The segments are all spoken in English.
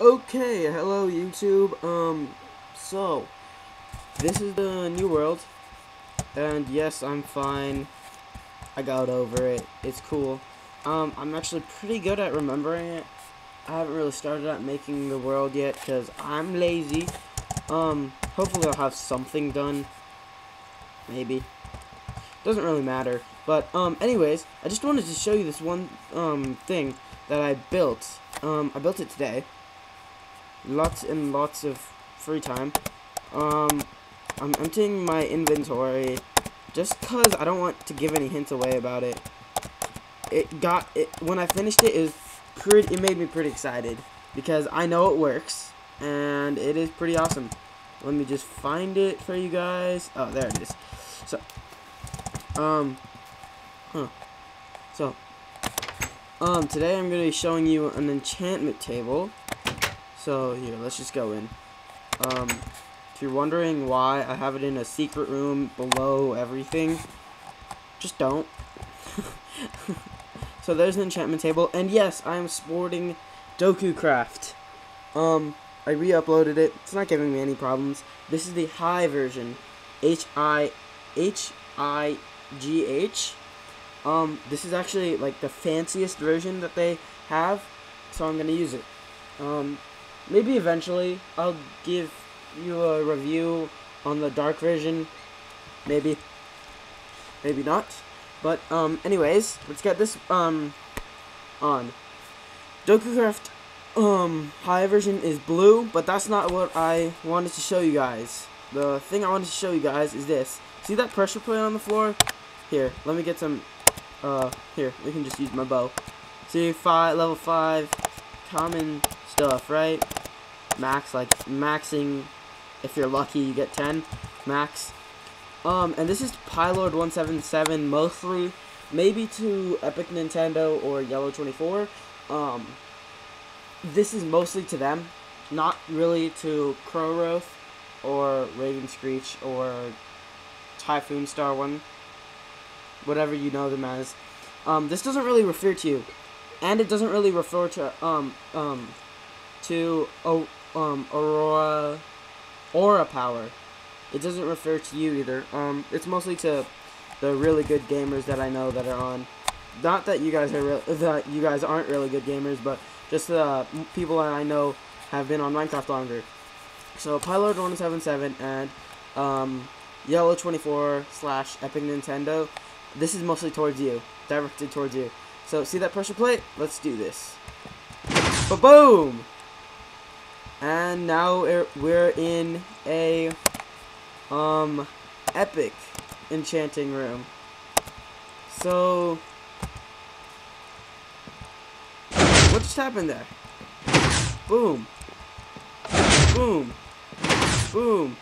Okay, hello YouTube. Um, so this is the new world, and yes, I'm fine. I got over it. It's cool. Um, I'm actually pretty good at remembering it. I haven't really started at making the world yet because I'm lazy. Um, hopefully I'll have something done. Maybe. Doesn't really matter. But, um, anyways, I just wanted to show you this one, um, thing that I built. Um, I built it today. Lots and lots of free time. Um, I'm emptying my inventory just because I don't want to give any hints away about it. It got, it when I finished it, it was pretty, it made me pretty excited because I know it works and it is pretty awesome. Let me just find it for you guys. Oh, there it is. So, um, huh. So, um, today I'm going to be showing you an enchantment table. So, here, let's just go in. Um, if you're wondering why I have it in a secret room below everything, just don't. so there's an enchantment table, and yes, I am sporting Doku Craft. Um, I re-uploaded it. It's not giving me any problems. This is the high version, H I H I G H. Um, this is actually like the fanciest version that they have, so I'm gonna use it. Um, maybe eventually I'll give you a review on the dark version. Maybe, maybe not. But um, anyways, let's get this um on. DokuCraft um high version is blue, but that's not what I wanted to show you guys. The thing I wanted to show you guys is this. See that pressure plate on the floor? Here, let me get some. Uh, here we can just use my bow. See, five level five, common stuff, right? Max like maxing. If you're lucky, you get 10 max. Um, and this is Pielord 177 mostly, maybe to Epic Nintendo or Yellow 24. Um, this is mostly to them, not really to Crowroth or Raven Screech or Typhoon Star One, whatever you know them as. Um, this doesn't really refer to you, and it doesn't really refer to um um to oh um Aurora Aura Power. It doesn't refer to you either. Um, it's mostly to the really good gamers that I know that are on. Not that you guys are re- that you guys aren't really good gamers, but just the people that I know have been on Minecraft longer. So Pielord 177 and um, Yellow 24 slash Epic Nintendo. This is mostly towards you, directed towards you. So see that pressure plate? Let's do this. Ba boom! And now we're in a um epic enchanting room. So what just happened there? Boom. Boom. Boom.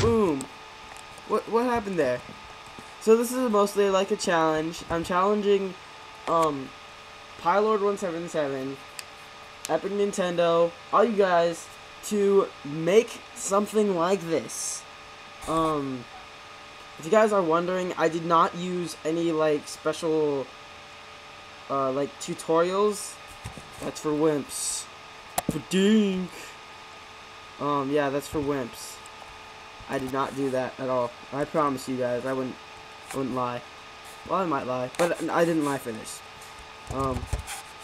Boom. What what happened there? So this is mostly like a challenge. I'm challenging um Pielord 177 Epic Nintendo, all you guys, to make something like this. Um, if you guys are wondering, I did not use any, like, special, uh, like, tutorials. That's for wimps. For dink. Um, yeah, that's for wimps. I did not do that at all. I promise you guys, I wouldn't, I wouldn't lie. Well, I might lie, but I didn't lie for this. Um,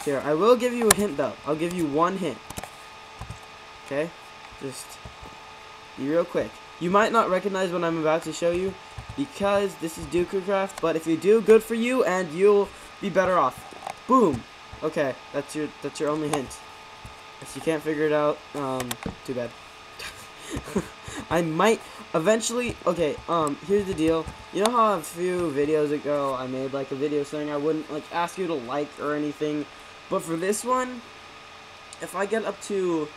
here, I will give you a hint, though. I'll give you one hint. Okay? Just be real quick. You might not recognize what I'm about to show you because this is DokuCraft, but if you do, good for you, and you'll be better off. Boom! Okay, that's your that's your only hint. If you can't figure it out, um, too bad. I might eventually. Okay, um, here's the deal. You know how a few videos ago I made like a video saying I wouldn't like ask you to like or anything but for this one, if I get up to,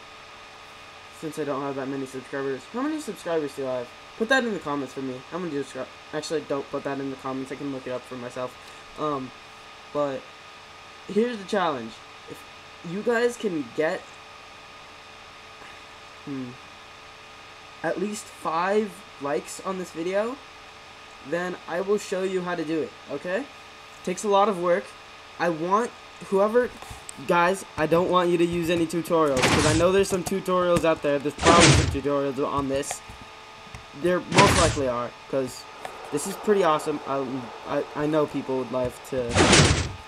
since I don't have that many subscribers, how many subscribers do I have? Put that in the comments for me. How many do subscribe? Actually, don't put that in the comments. I can look it up for myself. Um, but here's the challenge. If you guys can get, hmm, at least five likes on this video, then I will show you how to do it, okay? Takes a lot of work. I want whoever guys, I don't want you to use any tutorials because I know there's some tutorials out there. There's probably some tutorials on this. There most likely are because this is pretty awesome. I, I, I know people would like to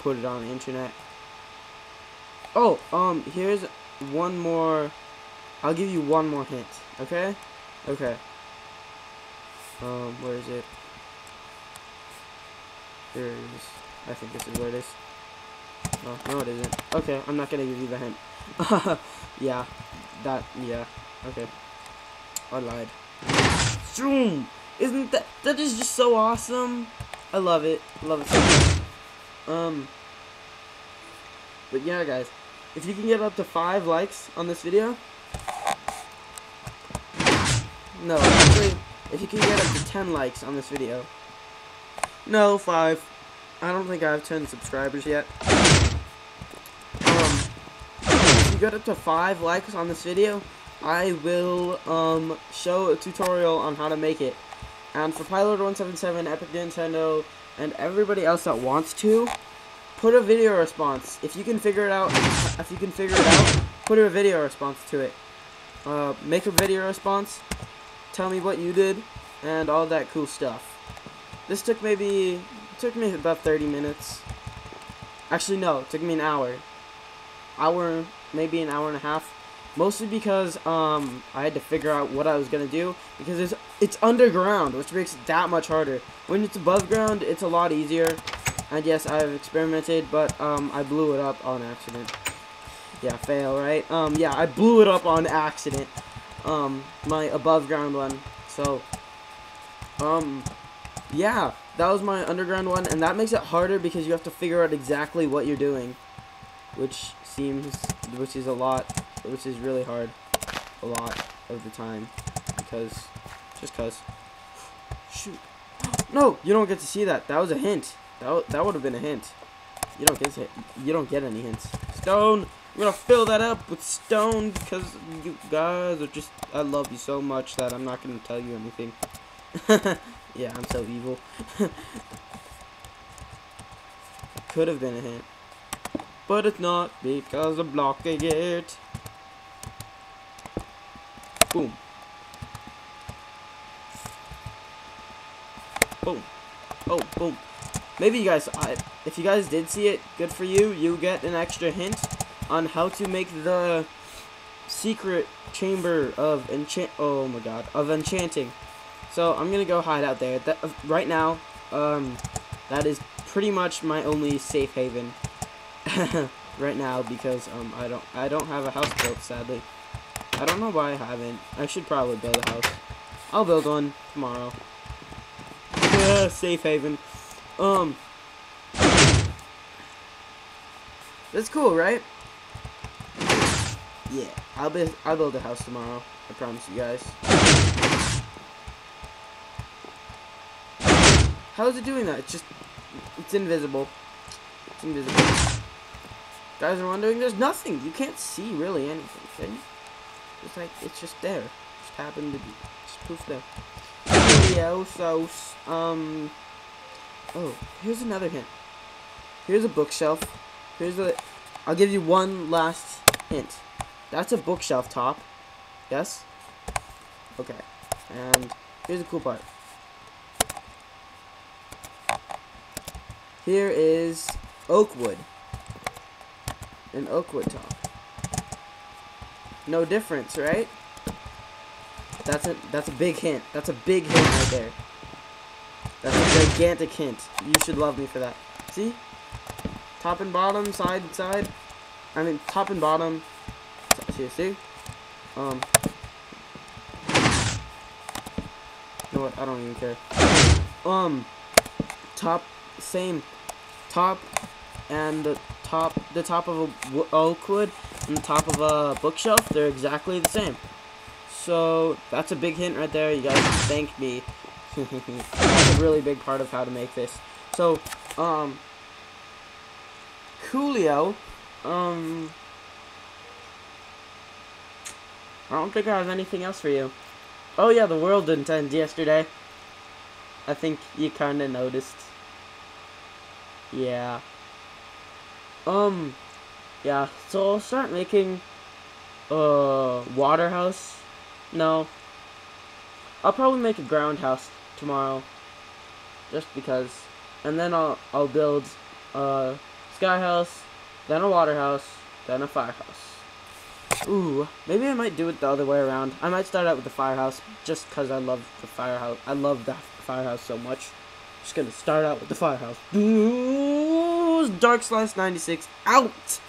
put it on the internet. Oh, um, here's one more. I'll give you one more hint. Okay? Okay. Um, where is it? There's. I think this is where it is. Oh, no, it isn't. Okay, I'm not gonna give you the hint. yeah, that. Yeah. Okay. I lied. Zoom! Isn't that that is just so awesome? I love it. Love it so much. Um. But yeah, guys, if you can get up to five likes on this video. No, actually, if you can get up to 10 likes on this video. No, 5. I don't think I have 10 subscribers yet. Get up to 5 likes on this video, I will um, show a tutorial on how to make it. And for Pielord177, Epic Nintendo, and everybody else that wants to, put a video response. If you can figure it out, if you can figure it out, put a video response to it. Uh, make a video response, tell me what you did, and all that cool stuff. This took maybe, took me about 30 minutes. Actually, no, took me an hour. Hour, maybe an hour and a half. Mostly because um, I had to figure out what I was gonna do because it's it's underground, which makes it that much harder. When it's above ground, it's a lot easier. And yes, I've experimented, but um, I blew it up on accident. Yeah, fail, right? Um, yeah, I blew it up on accident. Um, my above ground one. So, um, yeah, that was my underground one, and that makes it harder because you have to figure out exactly what you're doing, which seems, which is a lot, which is really hard, a lot of the time, because, just cause. Shoot. No, you don't get to see that. That was a hint. That, that would have been a hint. You don't get to, you don't get any hints. Stone. I'm gonna fill that up with stone because you guys are just. I love you so much that I'm not gonna tell you anything. yeah, I'm so evil. Could have been a hint, but it's not because I'm blocking it. Boom. Boom. Oh, boom. Maybe you guys, I, if you guys did see it, good for you. You get an extra hint on how to make the secret chamber of enchant. Oh my god, of enchanting. So I'm gonna go hide out there. That right now, um, that is pretty much my only safe haven right now because um I don't I don't have a house built sadly. I don't know why I haven't. I should probably build a house. I'll build one tomorrow. Yeah, safe haven. Um. That's cool, right? Yeah, I'll be I'll build a house tomorrow. I promise you guys. How is it doing that? It's just it's invisible. It's invisible. Guys are wondering, there's nothing. You can't see really anything? It's like it's just there. Just happened to be just poof there. Video, so um Oh, here's another hint. Here's a bookshelf. Here's a I'll give you one last hint. That's a bookshelf top. Yes? Okay. And here's the cool part. Here is oak wood. An oak wood top. No difference, right? That's a that's a big hint. That's a big hint right there. That's a gigantic hint. You should love me for that. See? Top and bottom, side and side. I mean, top and bottom. See, see? Um. You know what? I don't even care. Um. Top, same. Top and the top, the top of a oak wood and the top of a bookshelf, they're exactly the same. So, that's a big hint right there. You guys thank me. that's a really big part of how to make this. So, um, Coolio, um, I don't think I have anything else for you. Oh yeah, the world didn't end yesterday. I think you kinda noticed. Yeah. Um, yeah, so I'll start making a water house. No. I'll probably make a ground house tomorrow. Just because. And then I'll I'll build a sky house, then a water house, then a firehouse. Ooh, maybe I might do it the other way around. I might start out with the firehouse just because I love the firehouse. I love the firehouse so much. Just gonna start out with the firehouse. Ooh, Dark Slice 96 out!